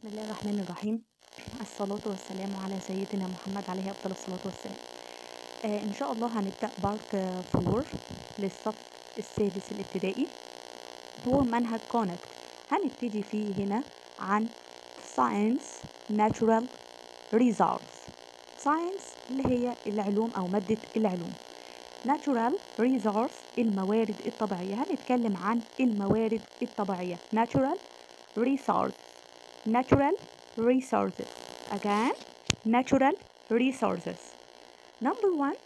بسم الله الرحمن الرحيم. الصلاة والسلام على سيدنا محمد عليه أفضل الصلاة والسلام. آه إن شاء الله هنبدأ part 4 للصف السادس الابتدائي. هو منهج Connect هنبتدي فيه هنا عن science natural resource science اللي هي العلوم أو مادة العلوم. natural resource الموارد الطبيعية. هنتكلم عن الموارد الطبيعية. natural resource natural resources. Again natural resources. Number one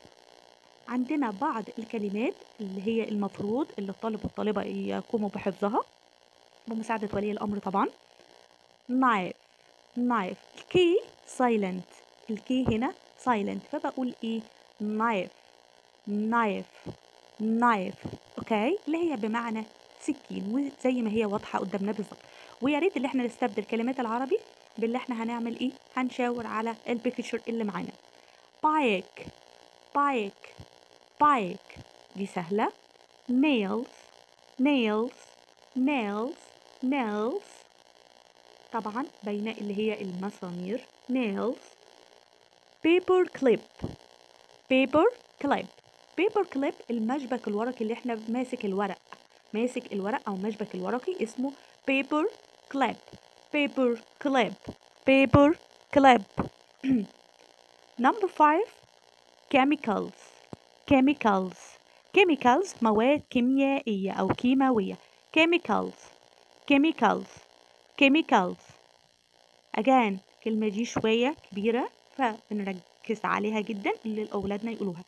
عندنا بعض الكلمات اللي هي المفروض اللي الطالب والطالبة يقوموا بحفظها بمساعدة ولي الأمر طبعا. Knife knife الكي silent. الكي هنا silent. فبقول إيه؟ knife knife knife أوكي اللي هي بمعنى skin وزي ما هي واضحة قدامنا بالظبط. ويا ريت اللي إحنا نستبدل كلمات العربي باللي إحنا هنعمل إيه؟ هنشاور على ال picture اللي معانا. bike bike bike. دي سهلة. nails nails nails nails طبعا pin اللي هي المسامير. nails paper clip paper clip paper clip المشبك الورقي اللي إحنا ماسك الورق. ماسك الورق أو مشبك الورقي اسمه paper clip paper clip paper clip number five chemicals chemicals chemicals مواد كيميائية أو كيماوية chemicals chemicals chemicals again الكلمة دي شوية كبيرة فبنركز عليها جدا اللي أولادنا يقولوها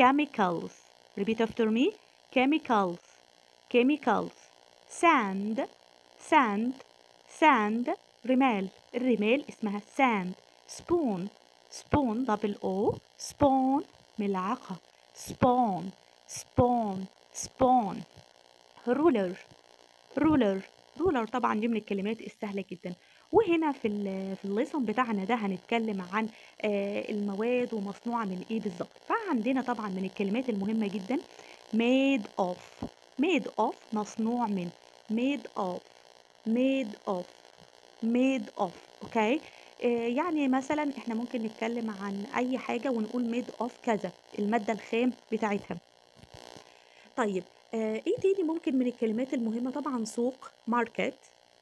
chemicals repeat after me chemicals chemicals sand sand sand رمال الرمال اسمها sand. Spoon spoon double o spoon ملعقة spawn spawn spawn ruler ruler. Ruler طبعا دي من الكلمات السهلة جدا. وهنا في في ال lesson بتاعنا ده هنتكلم عن آه المواد ومصنوعة من إيه بالظبط. فعندنا طبعا من الكلمات المهمة جدا made of. Made of مصنوع من. Made of. Made of made of أوكي آه يعني مثلا إحنا ممكن نتكلم عن أي حاجة ونقول made of كذا المادة الخام بتاعتها. طيب آه إيه تاني ممكن من الكلمات المهمة؟ طبعا سوق market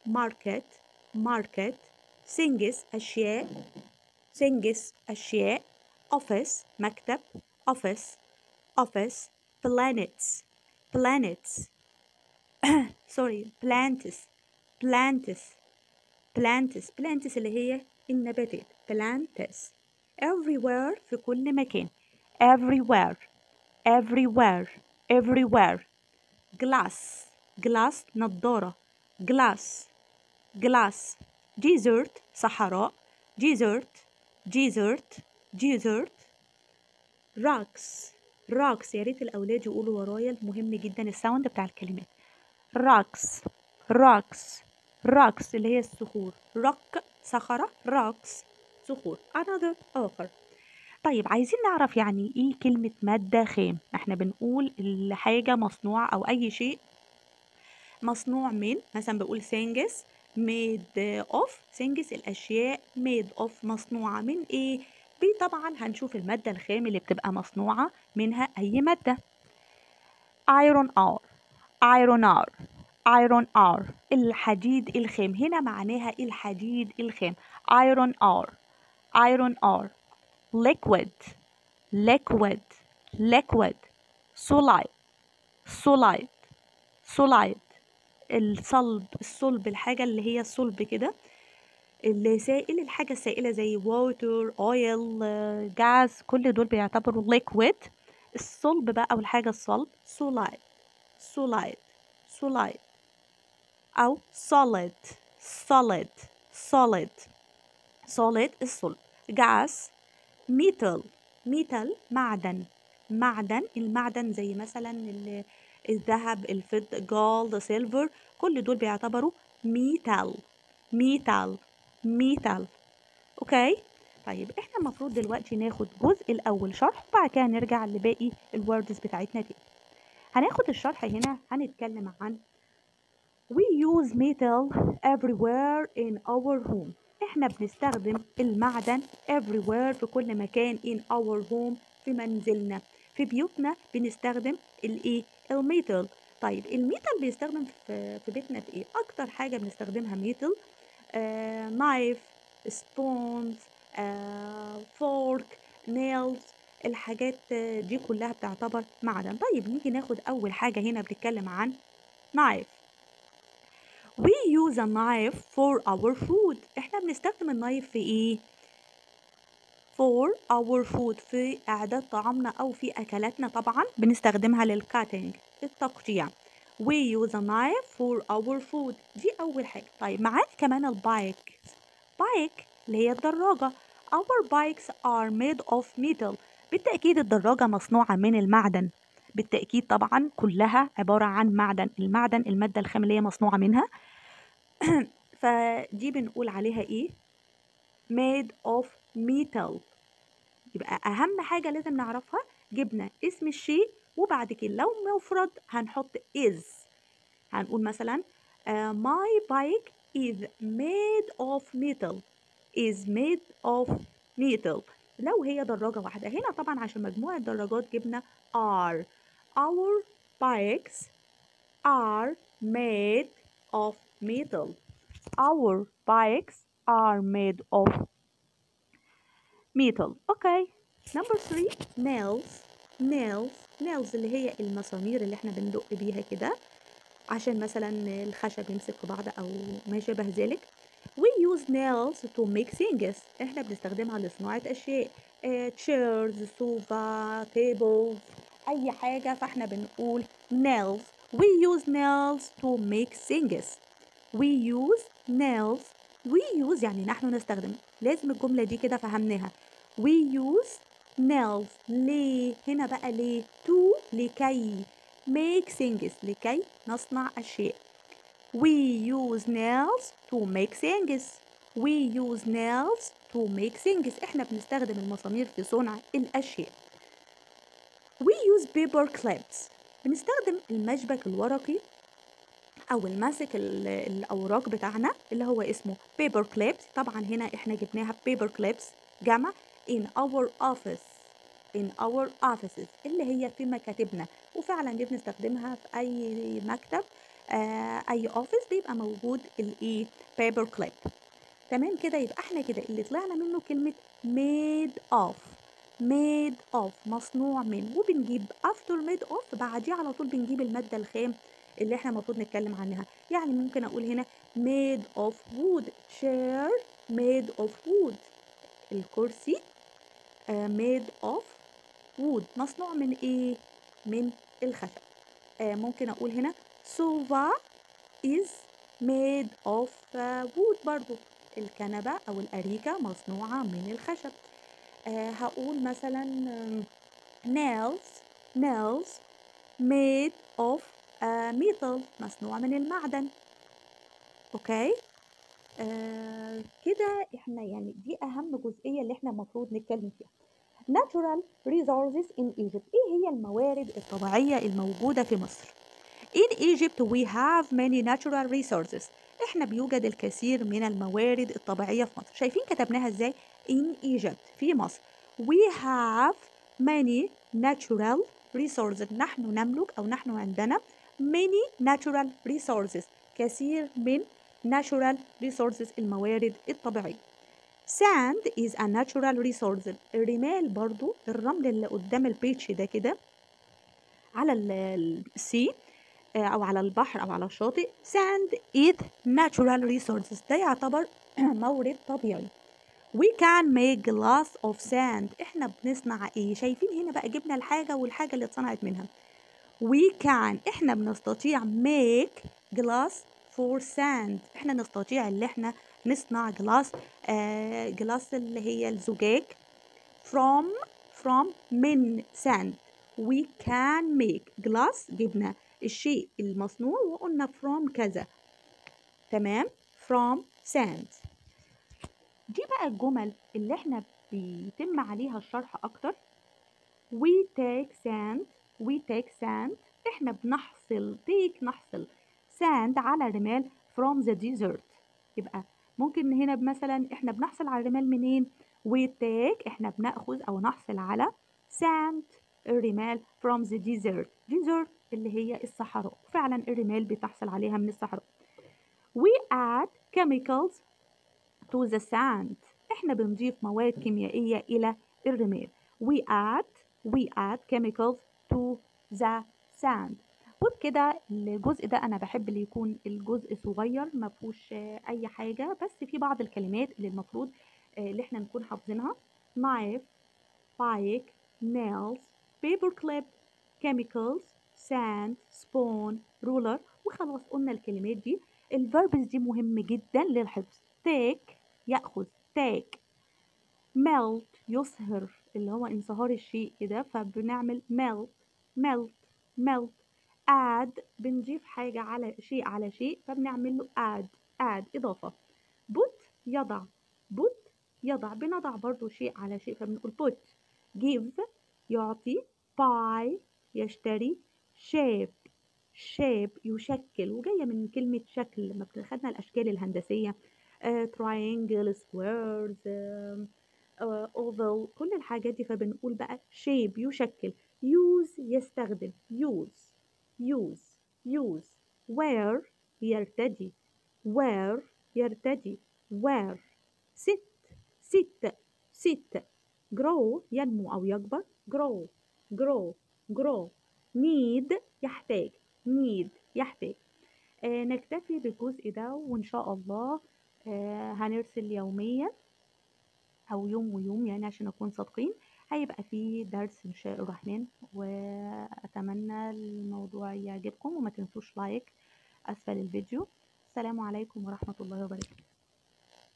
market market things أشياء things أشياء office مكتب office office planets planets. Sorry plants. Plants plants plants اللي هي النباتات plants everywhere في كل مكان everywhere everywhere everywhere glass glass نضارة glass glass desert صحراء desert desert desert rocks rocks يا ريت الأولاد يقولوا ورايا مهم جدا الساوند بتاع الكلمات rocks rocks rocks اللي هي الصخور. rock صخرة rocks صخور. Another آخر طيب عايزين نعرف يعني إيه كلمة مادة خام؟ إحنا بنقول الحاجة مصنوع أو أي شيء مصنوع من مثلا بقول things made of. things الأشياء made of مصنوعة من إيه؟ بي طبعا هنشوف المادة الخام اللي بتبقى مصنوعة منها أي مادة. Iron ore. Iron ore. Iron ore الحديد الخام. هنا معناها الحديد الخام. Iron ore iron ore liquid. Liquid. Liquid. Solid solid solid الصلب الصلب الحاجة اللي هي الصلب كده. السائل الحاجة السائلة زي water oil gas كل دول بيعتبروا liquid. الصلب بقى أو الحاجة الصلب solid solid solid أو solid. Solid. Solid. Solid الصلب gas. Metal. Metal معدن. معدن المعدن زي مثلا الذهب الفضة gold silver كل دول بيعتبروا metal metal metal okay طيب إحنا المفروض دلوقتي ناخد الجزء الأول شرح وبعد كده نرجع لباقي ال words بتاعتنا تاني. هناخد الشرح هنا هنتكلم عن we use metal everywhere in our home. إحنا بنستخدم المعدن everywhere في كل مكان in our home في منزلنا. في بيوتنا بنستخدم الايه ال metal طيب ال metal بيستخدم في بيتنا في إيه؟ أكتر حاجة بنستخدمها metal knife spoons fork nails الحاجات دي كلها بتعتبر معدن. طيب نيجي ناخد أول حاجة هنا بنتكلم عن knife use a knife for our food. إحنا بنستخدم ال knife في إيه؟ for our food في إعداد طعامنا أو في أكلاتنا طبعا بنستخدمها لل cutting التقطيع. We use a knife for our food. دي أول حاجة. طيب معانا كمان ال bike. بايك اللي هي الدراجة. Our bikes are made of metal. بالتأكيد الدراجة مصنوعة من المعدن. بالتأكيد طبعا كلها عبارة عن معدن المعدن المادة الخام اللي هي مصنوعة منها فدي بنقول عليها إيه؟ made of metal. يبقى أهم حاجة لازم نعرفها جبنا اسم الشيء وبعد كده لو مفرد هنحط is. هنقول مثلا uh, my bike is made of metal. is made of metal. لو هي دراجة واحدة. هنا طبعا عشان مجموعة دراجات جبنا are. our bikes are made of metal our bikes are made of metal okay number three nails nails nails اللي هي المسامير اللي إحنا بندق بيها كده عشان مثلا الخشب يمسك في بعض أو ما شابه ذلك we use nails to make things إحنا بنستخدمها لصناعة اشياء آه، chairs sofa tables اي حاجة فاحنا بنقول nails we use nails to make things we use nails. We use يعني نحن نستخدم. لازم الجملة دي كده فهمناها. We use nails. ليه؟ هنا بقى ليه؟ to لكي. Make things لكي نصنع أشياء. We use nails to make things we use nails to make things إحنا بنستخدم المسامير في صنع الأشياء. We use paper clips. بنستخدم المشبك الورقي أو الماسك ال- الأوراق بتاعنا اللي هو اسمه paper clips. طبعا هنا إحنا جبناها paper clips جمع in our office. in our offices. اللي هي في مكاتبنا وفعلا دي بنستخدمها في أي مكتب آه أي اوفيس بيبقى موجود الايه paper clip. تمام كده؟ يبقى إحنا كده اللي طلعنا منه كلمة made of. made of مصنوع من. وبنجيب after made of بعديه على طول بنجيب المادة الخام اللي إحنا المفروض نتكلم عنها. يعني ممكن أقول هنا made of wood. Chair made of wood. الكرسي آه made of wood. مصنوع من إيه؟ من الخشب. آه ممكن أقول هنا sofa is made of uh, wood برضو. الكنبة أو الأريكة مصنوعة من الخشب. آه هقول مثلا nails. Nails made of uh, metal مصنوع من المعدن أوكي آه كده إحنا يعني دي أهم جزئية اللي إحنا المفروض نتكلم فيها natural resources in Egypt إيه هي الموارد الطبيعية الموجودة في مصر In Egypt we have many natural resources. إحنا بيوجد الكثير من الموارد الطبيعية في مصر. شايفين كتبناها إزاي؟ In Egypt في مصر. We have many natural resources. نحن نملك أو نحن عندنا many natural resources. كثير من natural resources الموارد الطبيعية. Sand is a natural resource. الرمال برضو الرمل اللي قدام البيتش ده كده على السي أو على البحر أو على الشاطئ sand is natural resources ده يعتبر مورد طبيعي we can make glass of sand إحنا بنصنع إيه شايفين هنا بقى جبنا الحاجة والحاجة اللي اتصنعت منها we can. إحنا بنستطيع make glass for sand. إحنا نستطيع اللي إحنا نصنع جلاس آه جلاس اللي هي الزجاج from from من sand. We can make glass. جبنا الشيء المصنوع وقلنا from كذا. تمام؟ from sand. دي بقى الجمل اللي إحنا بيتم عليها الشرح أكتر. We take sand we take sand. إحنا بنحصل take نحصل sand على رمال from the desert. يبقى ممكن هنا مثلا إحنا بنحصل على الرمال منين؟ وتاك إحنا بنأخذ أو نحصل على sand الرمال from the desert. Desert اللي هي الصحراء. فعلا الرمال بتحصل عليها من الصحراء. We add chemicals to the sand. إحنا بنضيف مواد كيميائية إلى الرمال. We add we add chemicals to the sand وبكده الجزء ده أنا بحب اللي يكون الجزء صغير ما فيهوش أي حاجة بس في بعض الكلمات اللي المفروض اللي إحنا نكون حافظينها. Knife bike nails paper clip chemicals sand spoon ruler. وخلاص قلنا الكلمات دي. الفيربز دي مهم جدا للحفظ. take يأخذ. take. melt يصهر اللي هو انصهار الشيء كده فبنعمل melt. Melt melt add. بنضيف حاجة على شيء على شيء فبنعمل له add. Add. إضافة. Put. يضع. Put. يضع. بنضع برضو شيء على شيء فبنقول put. Give. يعطي. Buy. يشتري. Shape. Shape. يشكل. وجاية من كلمة شكل. لما خدنا الأشكال الهندسية. uh, triangle squares uh, oval. كل الحاجات دي فبنقول بقى shape. يشكل. Use يستخدم use use use. Wear يرتدي. Wear يرتدي. Wear sit. Sit. Sit. Grow ينمو أو يكبر. Grow. Grow. Grow. Need يحتاج. Need يحتاج. آه نكتفي بالجزء ده وإن شاء الله آه هنرسل يوميا أو يوم ويوم يعني عشان أكون صادقين. هيبقى في درس إن شاء الرحمن وأتمنى الموضوع يعجبكم وما تنسوش لايك أسفل الفيديو. السلام عليكم ورحمة الله وبركاته.